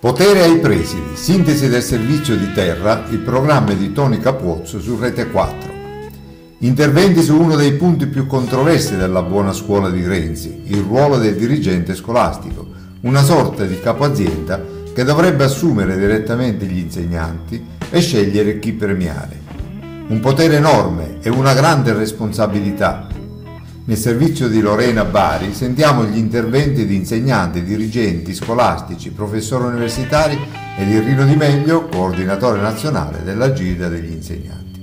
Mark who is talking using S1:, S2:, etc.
S1: Potere ai presidi, sintesi del servizio di terra, il programma di Toni Capuozzo su Rete 4. Interventi su uno dei punti più controversi della buona scuola di Renzi, il ruolo del dirigente scolastico, una sorta di capo azienda che dovrebbe assumere direttamente gli insegnanti e scegliere chi premiare. Un potere enorme e una grande responsabilità nel servizio di Lorena Bari sentiamo gli interventi di insegnanti, dirigenti, scolastici, professori universitari e di Rino Di Meglio, coordinatore nazionale della Gilda degli insegnanti.